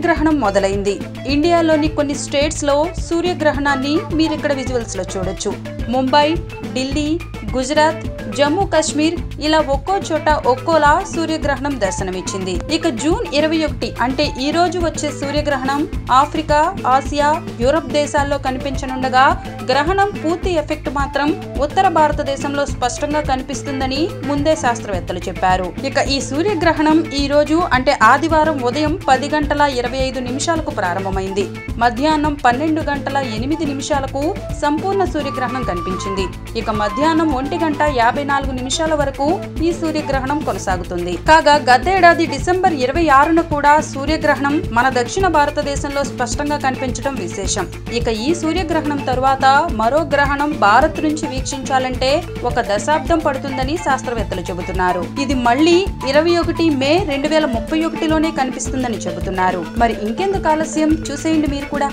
సూర్యగ్రహణం మొదలైంది. ఇండియాలోని కొన్ని స్టేట్స్లో సూర్యగ్రహణాన్ని మీరు ఇక్కడ విజువల్స్లో చూడొచ్చు. ముంబై ఢిల్లీ గుజరాత్ జమ్మూ కాశ్మీర్ ఇలా ఒక్కో చోట ఒక్కోలా సూర్యగ్రహణం దర్శనమిచ్చింది. ఇక జూన్ ఇరవై ఒకటి అంటే ఈ రోజు వచ్చే సూర్యగ్రహణం ఆఫ్రికా ఆసియా యూరప్ దేశాల్లో కనిపించనుండగా గ్రహణం పూర్తి ఎఫెక్ట్ మాత్రం ఉత్తర భారతదేశంలో స్పష్టంగా కనిపిస్తుందని ముందే శాస్త్రవేత్తలు చెప్పారు. ఇక ఈ సూర్యగ్రహణం ఈ రోజు అంటే ఆదివారం ఉదయం పది గంటల ఇరవై ఐదు నిమిషాలకు ప్రారంభమైంది. మధ్యాహ్నం పన్నెండు గంటల ఎనిమిది నిమిషాలకు సంపూర్ణ సూర్యగ్రహణం కనిపించింది. ఇక మధ్యాహ్నం ఒంటి గంట యాభై నాలుగు నిమిషాల వరకు ఈ సూర్యగ్రహణం కొనసాగుతుంది. కాగా గతేడాది డిసెంబర్ ఇరవై ఆరున కూడా సూర్యగ్రహణం మన దక్షిణ భారతదేశంలో స్పష్టంగా కనిపించడం విశేషం. ఇక ఈ సూర్యగ్రహణం తరువాత మరో గ్రహణం భారత్ నుంచి వీక్షించాలంటే ఒక దశాబ్దం పడుతుందని శాస్త్రవేత్తలు చెబుతున్నారు. ఇది మళ్ళీ ఇరవై ఒకటి మే రెండు వేల ముప్పై ఒకటిలోనే కనిపిస్తుందని చెబుతున్నారు. మరి ఇంకెందుకు ఆలస్యం? చూసేయండి మీరు కూడా.